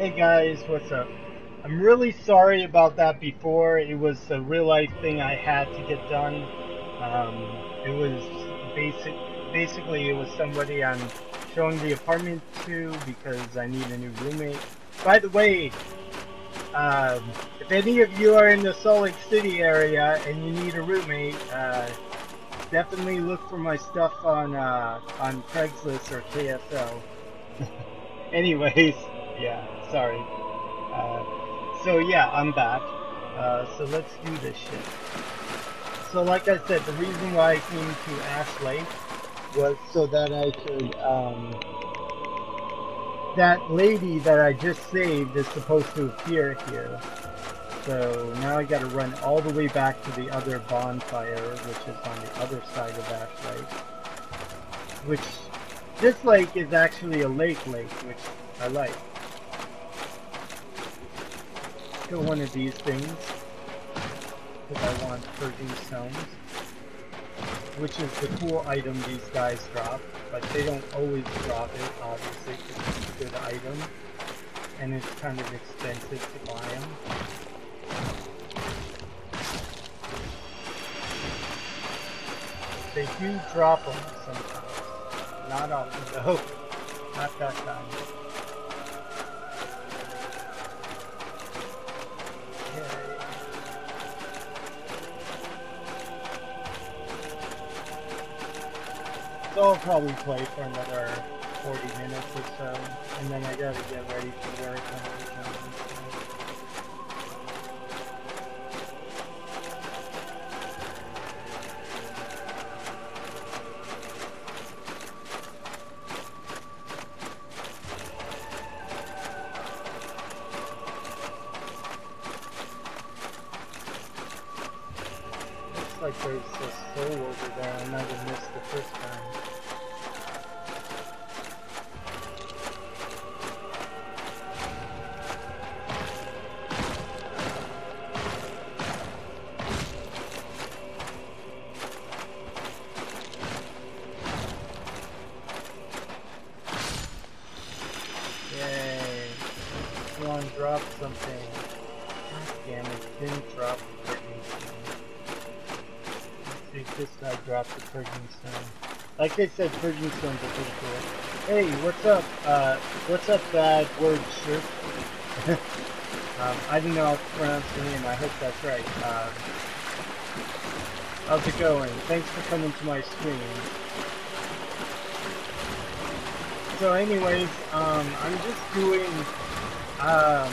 Hey guys, what's up? I'm really sorry about that before. It was a real life thing I had to get done. Um, it was basic, basically it was somebody I'm showing the apartment to because I need a new roommate. By the way, um, if any of you are in the Salt Lake City area and you need a roommate, uh, definitely look for my stuff on uh, on Craigslist or KSL. Anyways, yeah, sorry. Uh, so yeah, I'm back. Uh, so let's do this shit. So like I said, the reason why I came to Ash Lake was so that I could, um, that lady that I just saved is supposed to appear here. So now I gotta run all the way back to the other bonfire, which is on the other side of Ash Lake. Which, this lake is actually a lake lake, which I like. Kill one of these things, because I want Purging Stones. Which is the cool item these guys drop, but they don't always drop it, obviously, because it's a good item. And it's kind of expensive to buy them. They do drop them sometimes. Not often though. Not that time. So I'll probably play for another 40 minutes or so, and then I gotta get ready for the weekend. Looks like there's a soul over there I might have missed the first time. I said, purging stones are pretty cool. Hey, what's up? Uh, what's up, bad word shirt? um, I don't know how to pronounce your name. I hope that's right. Um, how's it going? Thanks for coming to my stream. So anyways, um, I'm just doing, um,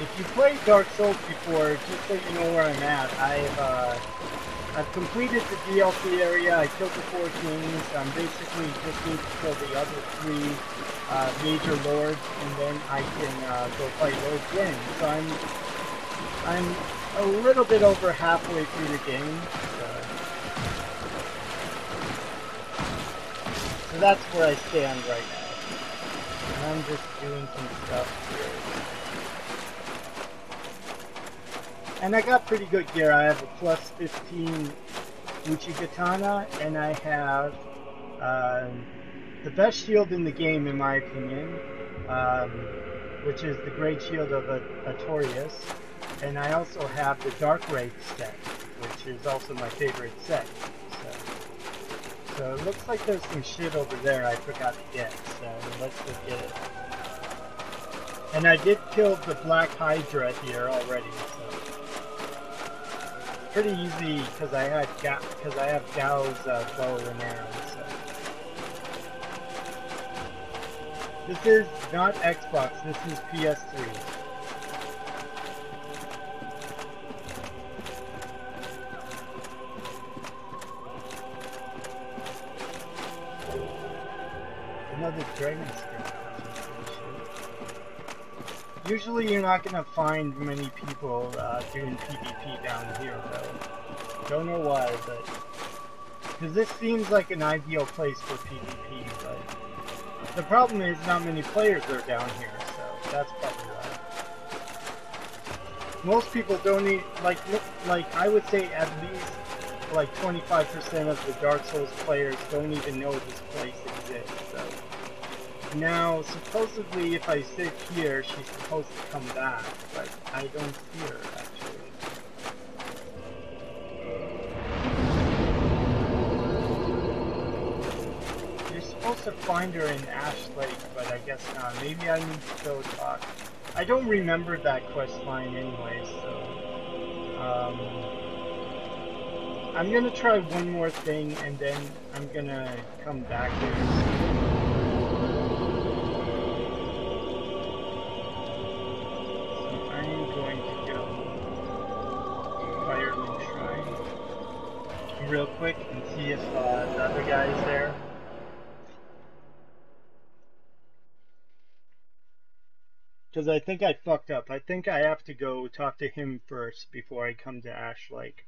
if you played Dark Souls before, just so you know where I'm at, I've, uh, I've completed the DLC area, I killed the four kings, I'm basically just need to kill the other three, uh, major lords, and then I can, uh, go fight Lord Gwyn. So I'm, I'm a little bit over halfway through the game, so. So that's where I stand right now. And I'm just doing some stuff here. And I got pretty good gear. I have a plus 15 Uchigatana, and I have um, the best shield in the game, in my opinion, um, which is the Great Shield of Artorias. And I also have the Dark Wraith set, which is also my favorite set. So, so it looks like there's some shit over there I forgot to get, so let's go get it. And I did kill the Black Hydra here already, so pretty easy because I had because I have Gal's uh, bow and arrow. So this is not Xbox. This is PS3. Usually you're not gonna find many people uh, doing PvP down here though. Don't know why, but... Because this seems like an ideal place for PvP, but... The problem is not many players are down here, so that's probably why. Most people don't need, like, like I would say at least like 25% of the Dark Souls players don't even know this place exists, so... Now, supposedly if I sit here, she's supposed to come back, but I don't see her, actually. You're supposed to find her in Ash Lake, but I guess not. Maybe I need to go talk. I don't remember that quest line anyway, so... Um, I'm gonna try one more thing, and then I'm gonna come back here. Quick and see if uh, the other guy is there. Because I think I fucked up. I think I have to go talk to him first before I come to Ash Lake.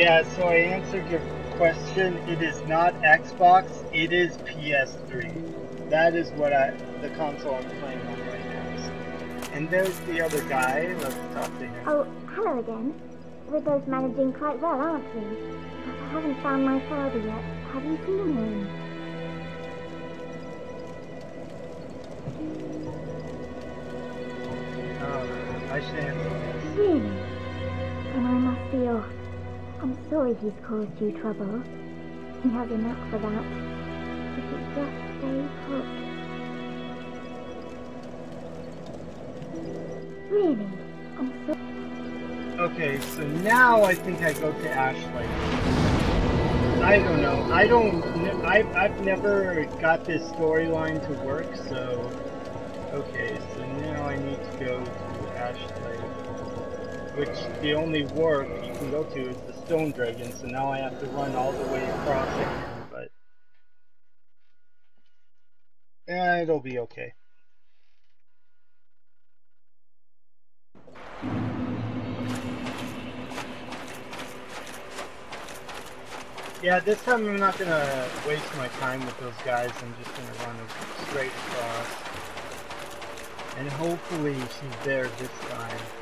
Yeah, so I answered your question. It is not Xbox, it is PS3. That is what I, the console I'm playing on right now. And there's the other guy. Let's talk to him. Oh, hello again. We're both managing quite well, aren't we? I haven't found my father yet. Have you seen him? I'm sorry he's caused you trouble. He has knack for that. If you just stay put. Really? I'm so... Okay, so now I think I go to Ash Lake. I don't know. I don't... I've, I've never got this storyline to work, so... Okay, so now I need to go to Ash Lake. Which, the only warp you can go to is stone dragon, so now I have to run all the way across again, but... Eh, it'll be okay. Yeah, this time I'm not gonna waste my time with those guys, I'm just gonna run straight across. And hopefully she's there this time.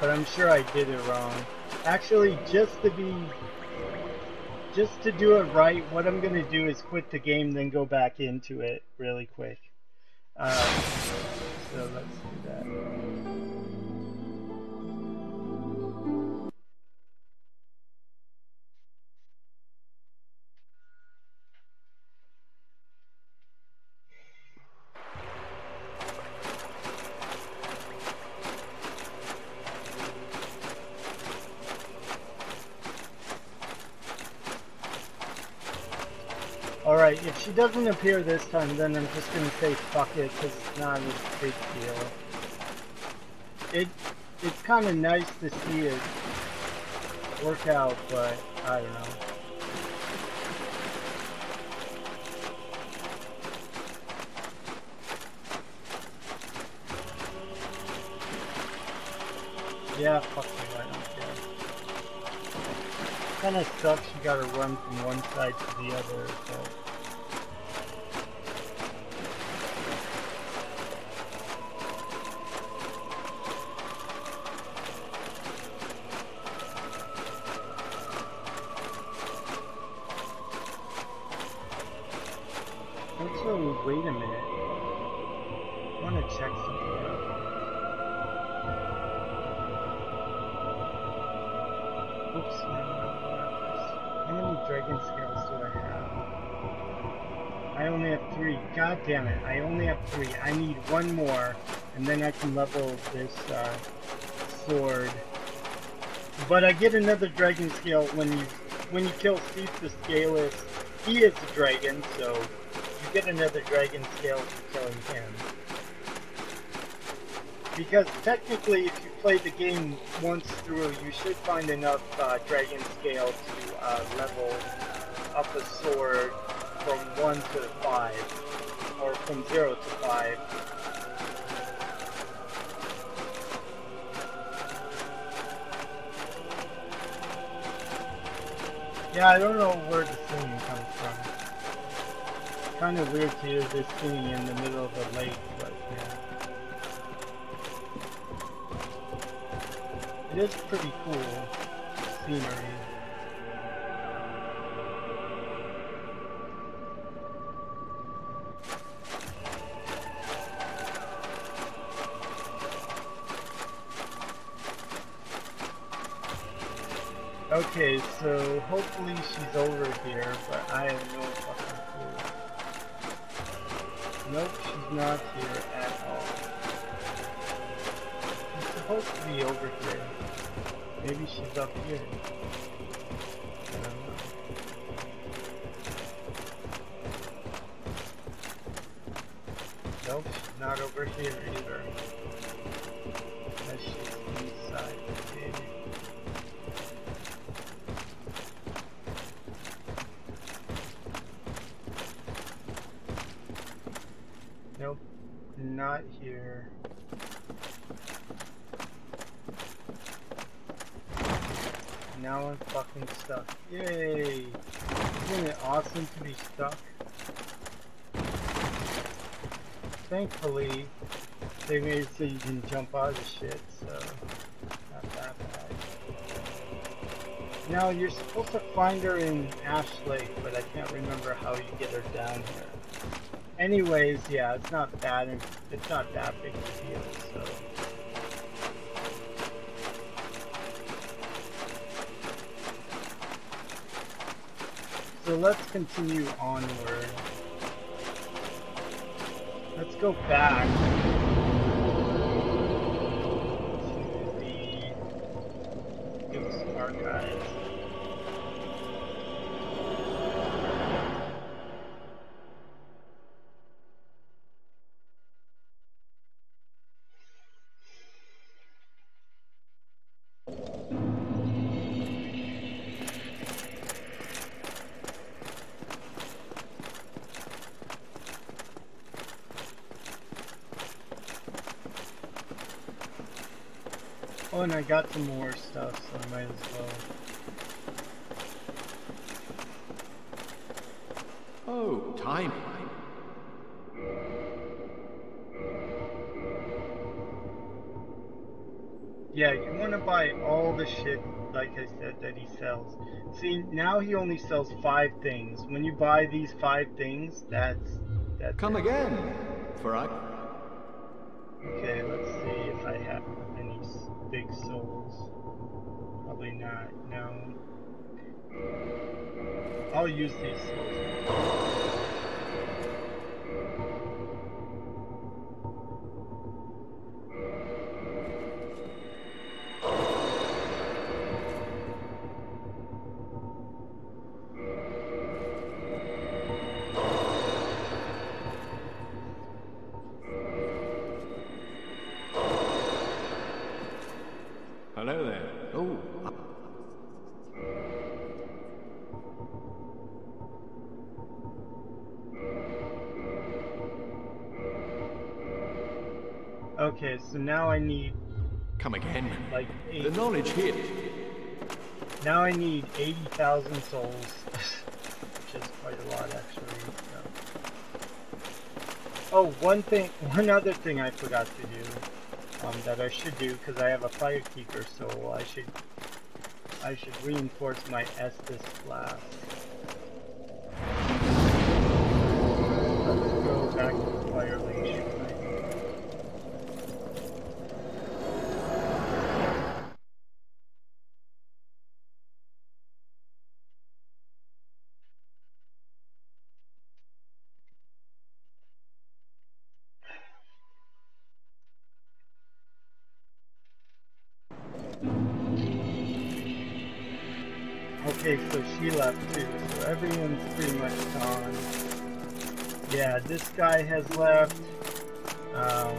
But I'm sure I did it wrong. Actually, just to be, just to do it right, what I'm gonna do is quit the game, then go back into it really quick. Uh, so let's do that. She doesn't appear this time, then I'm just gonna say fuck it, because it's not a big deal. It, it's kind of nice to see it work out, but I don't know. Yeah, fuck you, I don't care. Kinda sucks you gotta run from one side to the other, but... can level this uh, sword. But I get another dragon scale when you when you kill Seath the Scaleless. He is a dragon, so you get another dragon scale for killing him. Because technically, if you played the game once through, you should find enough uh, dragon scale to uh, level up a sword from 1 to 5, or from 0 to 5. Yeah, I don't know where the singing comes from. Kind of weird to hear this singing in the middle of a lake, but yeah. It is pretty cool scenery. Okay, so hopefully she's over here, but I have no fucking clue. Nope, she's not here at all. She's supposed to be over here. Maybe she's up here. Nope, she's not over here either. Here. Now I'm fucking stuck. Yay! Isn't it awesome to be stuck? Thankfully, they made it so you can jump out of the shit, so not that bad. Now you're supposed to find her in Ash Lake, but I can't remember how you get her down here. Anyways, yeah, it's not bad. It's not that big of a deal. So. So let's continue onward. Let's go back got some more stuff, so I might as well. Oh, time. Yeah, you want to buy all the shit, like I said, that he sells. See, now he only sells five things. When you buy these five things, that's that's Come it. again, for I. Use these Okay, so now I need come again. like The knowledge here. Now I need 80,000 souls, which is quite a lot actually. so. Oh, one thing, one other thing I forgot to do, um, that I should do, because I have a Firekeeper soul, I should, I should reinforce my Estus flask. Okay, so she left too, so everyone's pretty much gone. Yeah, this guy has left. Um,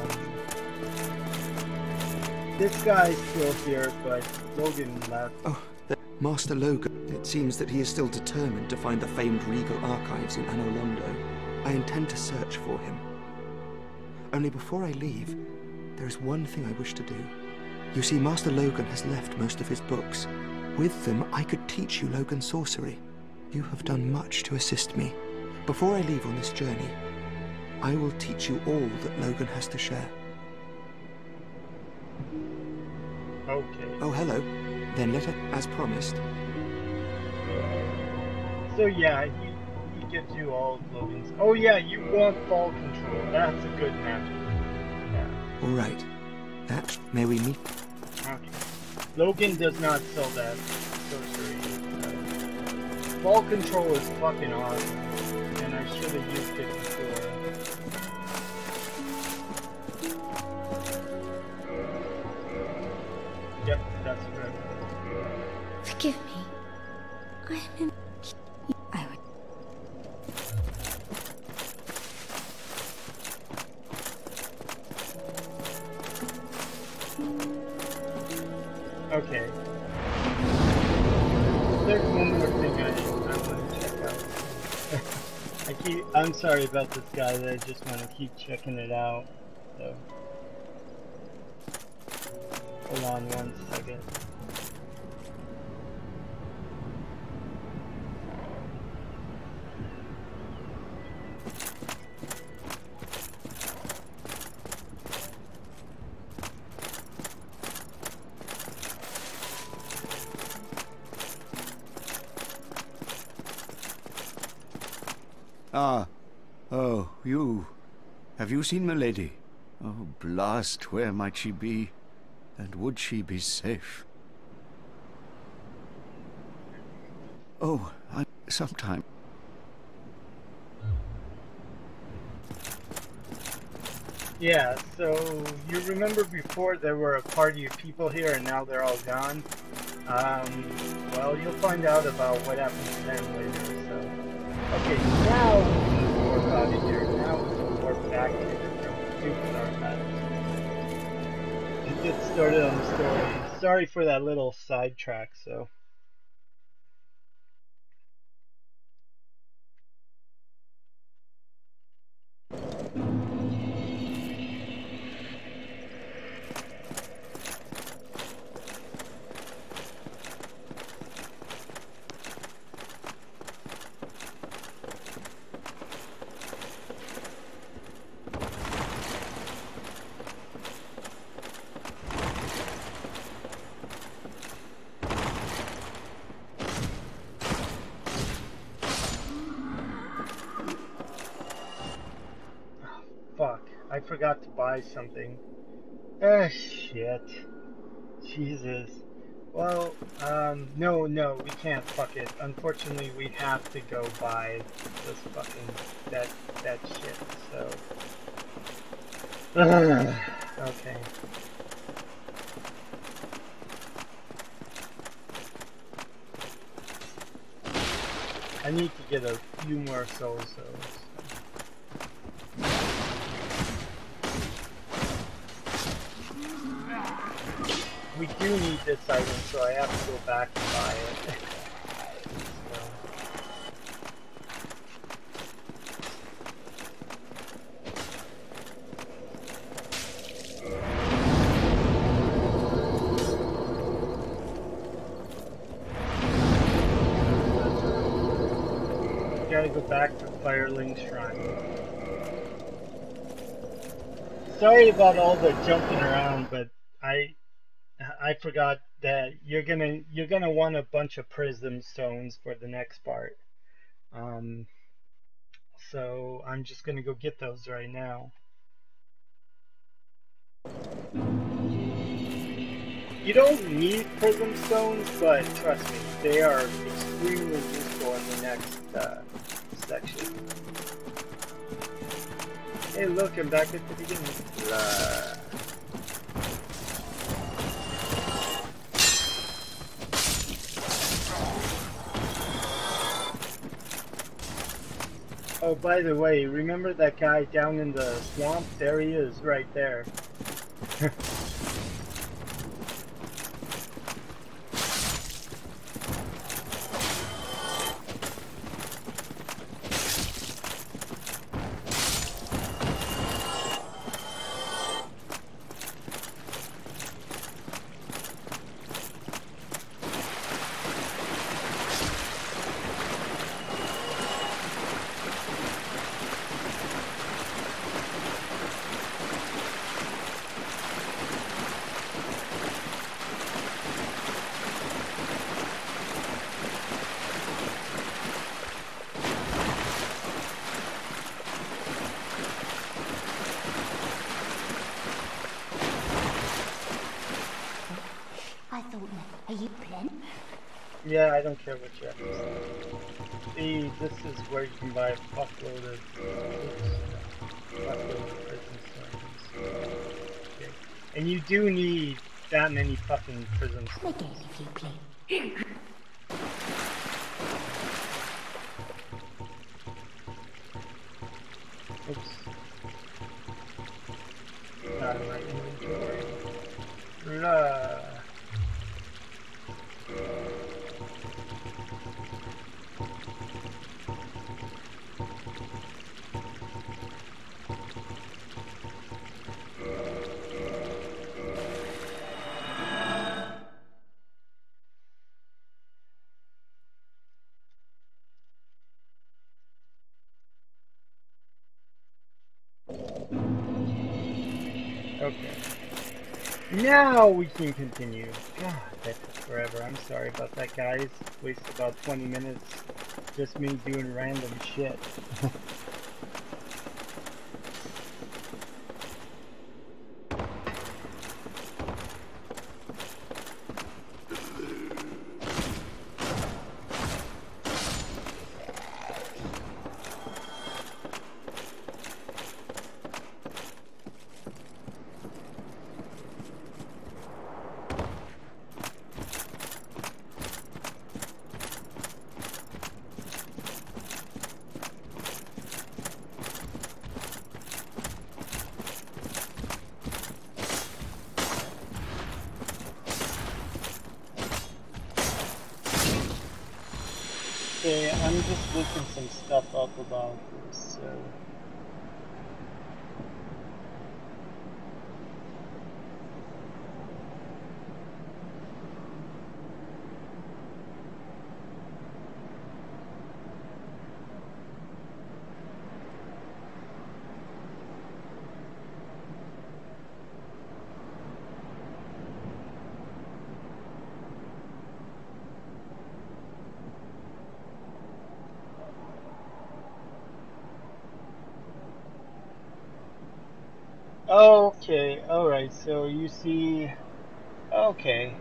this guy's still here, but Logan left. Oh, Master Logan. It seems that he is still determined to find the famed regal archives in Anor Londo. I intend to search for him. Only before I leave, there is one thing I wish to do. You see, Master Logan has left most of his books. With them, I could teach you Logan sorcery. You have done much to assist me. Before I leave on this journey, I will teach you all that Logan has to share. Okay. Oh, hello. Then let us, as promised. So yeah, he, he gives you all of Logan's. Oh yeah, you want fall control. That's a good magic. Yeah. All right. That, may we meet? Logan does not sell that sorcery. Fall control is fucking awesome, and I should have used it before. Yep, that's correct. Forgive me. I am about this guy. that I just want to keep checking it out. So. Hold on one second. Ah. Oh, you. Have you seen Milady? Oh, blast, where might she be? And would she be safe? Oh, I... sometime... Yeah. So you remember before there were a party of people here, and now they're all gone. Um. Well, you'll find out about what happened to them later. So. Okay, now out started on the story. Sorry for that little sidetrack, so. Forgot to buy something. Ah, shit. Jesus. Well, um, no, no, we can't fuck it. Unfortunately, we have to go buy this fucking, that, that shit, so. Ugh, okay. I need to get a few more souls, though. Do need this item, so I have to go back and buy it. Gotta go back to Firelink Shrine. Sorry about all the jumping around, but I I forgot that you're gonna you're gonna want a bunch of prism stones for the next part. Um, so I'm just gonna go get those right now. You don't need prism stones, but trust me, they are extremely useful in the next uh, section. Hey, look, I'm back at the beginning. Blah. Oh, by the way, remember that guy down in the swamp? There he is, right there. Yeah, I don't care what you have. See, this is where you can buy a fuckload of, prism stones. Okay. And you do need that many fucking prism Come again if you please. Now we can continue. God, that took forever. I'm sorry about that, guys. Wasted about 20 minutes. Just me doing random shit. Okay, I'm just looking some stuff up about this, so... Okay, alright, so you see... Okay.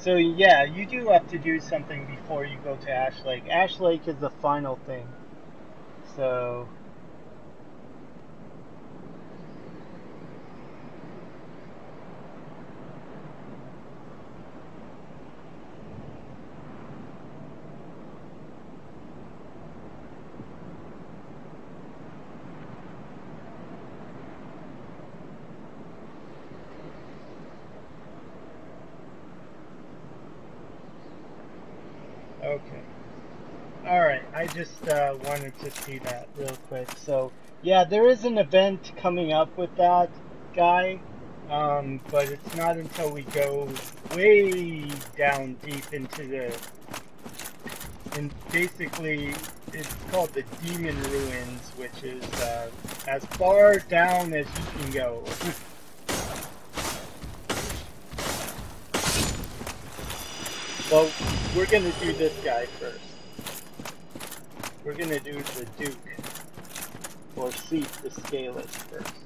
So yeah, you do have to do something before you go to Ash Lake. Ash Lake is the final thing. So... Okay. Alright, I just uh, wanted to see that real quick. So, yeah, there is an event coming up with that guy, um, but it's not until we go way down deep into the. And basically, it's called the Demon Ruins, which is uh, as far down as you can go. Well, we're gonna do this guy first. We're gonna do the Duke, or Seath the Scaleless first.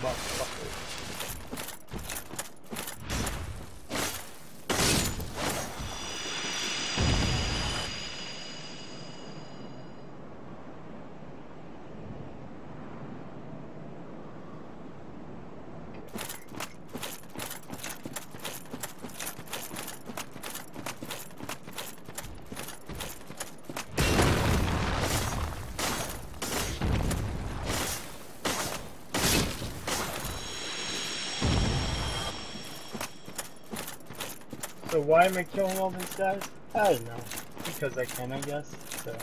Kill you, motherfucker. So why am I killing all these guys? I don't know. Because I can, I guess. So.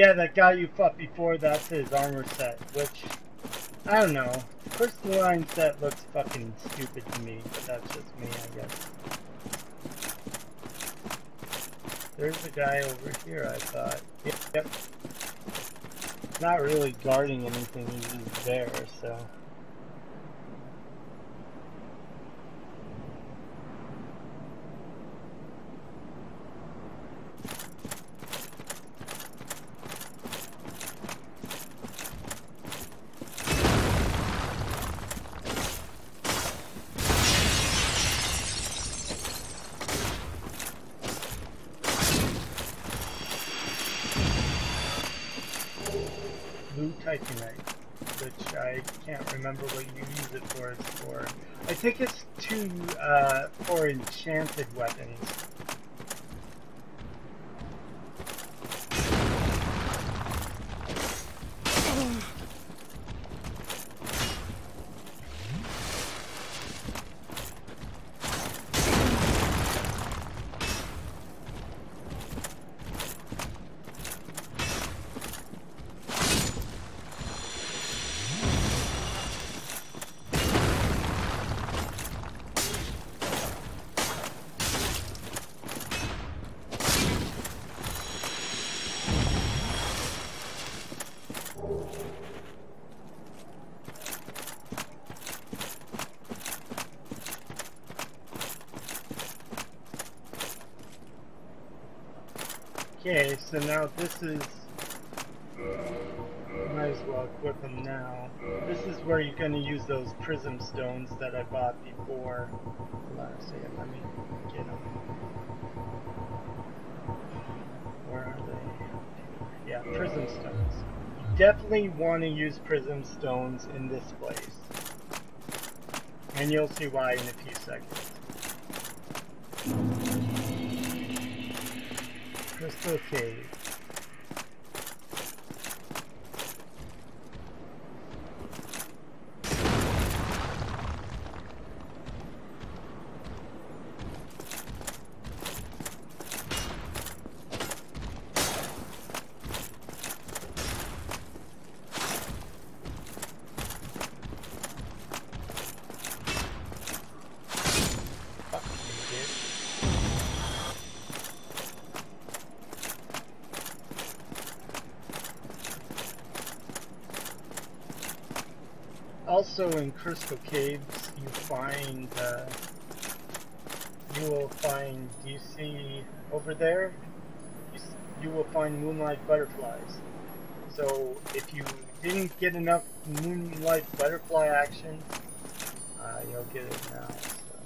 Yeah, that guy you fought before, that's his armor set, which, I don't know. Crystalline set looks fucking stupid to me, but that's just me, I guess. There's a guy over here, I thought. Yep. yep. Not really guarding anything, he's just there, so... blue titanite, which I can't remember what you use it for. It's for I think it's to uh, for enchanted weapons. Okay, so now this is... Might as well equip them now. This is where you're going to use those prism stones that I bought before. Hold on second, let me get them. Where are they? Yeah, prism stones. You definitely want to use prism stones in this place. And you'll see why in a few seconds. Crystal Cave. Fuck you, dude. Also in Crystal Caves, you find, uh, you will find, do you see over there? You, will find moonlight butterflies. So if you didn't get enough moonlight butterfly action, uh, you'll get it now. So.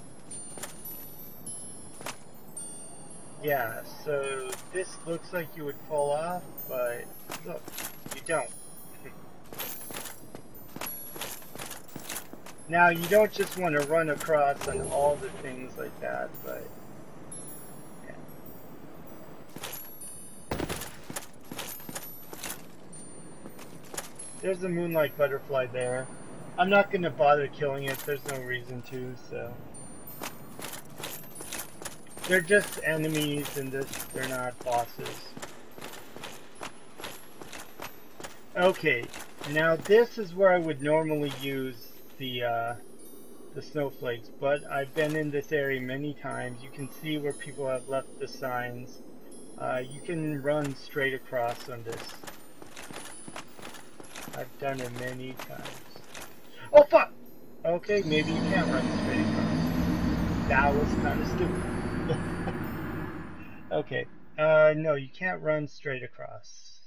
Yeah, so this looks like you would fall off, but look, you don't. Now, you don't just want to run across on all the things like that, but... There's a moonlight butterfly there. I'm not going to bother killing it, there's no reason to, so... They're just enemies in this, they're not bosses. Okay, now this is where I would normally use the uh, the snowflakes, but I've been in this area many times. You can see where people have left the signs. Uh, you can run straight across on this. I've done it many times. Oh fuck! Okay, maybe you can't run straight across. That was kind of stupid. okay, uh, no, you can't run straight across,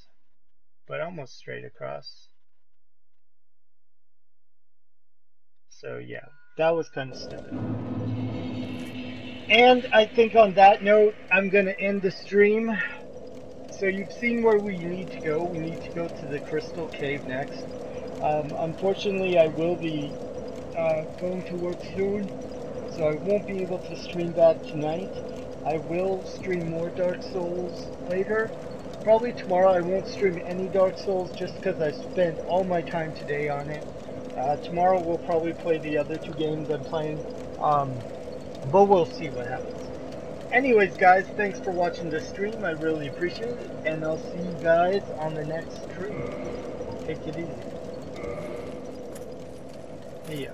but almost straight across. So yeah, that was kind of stupid. And I think on that note, I'm gonna end the stream. So you've seen where we need to go. We need to go to the Crystal Cave next. Um, unfortunately, I will be uh, going to work soon, so I won't be able to stream that tonight. I will stream more Dark Souls later. Probably tomorrow I won't stream any Dark Souls just because I spent all my time today on it. Uh, tomorrow we'll probably play the other two games I'm playing. Um, but we'll see what happens. anyways, guys, thanks for watching the stream. I really appreciate it. And I'll see you guys on the next stream. Take it easy. Yeah.